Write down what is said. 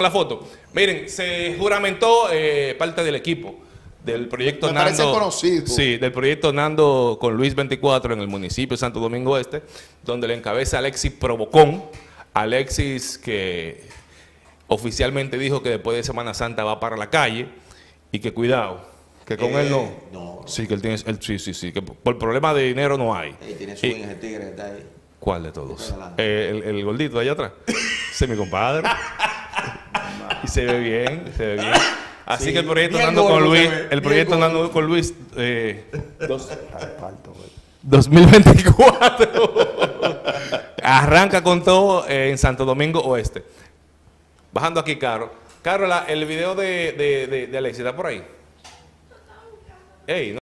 La foto. Miren, se juramentó eh, parte del equipo del proyecto Me Nando. conocido. Sí, del proyecto Nando con Luis 24 en el municipio de Santo Domingo Este, donde le encabeza Alexis Provocón. Alexis que oficialmente dijo que después de Semana Santa va para la calle y que cuidado, que con Eh, él no. no. Sí, que él tiene, él- sí, sí, sí, que por problema de dinero no hay. Ey, tiene Y- swing ese tigre que está ahí. ¿Cuál de todos? Eh, el, el gordito de allá atrás. Ese es mi compadre. y se ve bien, se ve bien. Así Sí, que el proyecto bien Nando con Luis, el proyecto gordo. Nando con Luis eh, dos- 2024 arranca con todo eh, en Santo Domingo Oeste. Bajando aquí, Caro. Caro, la- el video de, de, de, de Alexis está por ahí. Ey, no.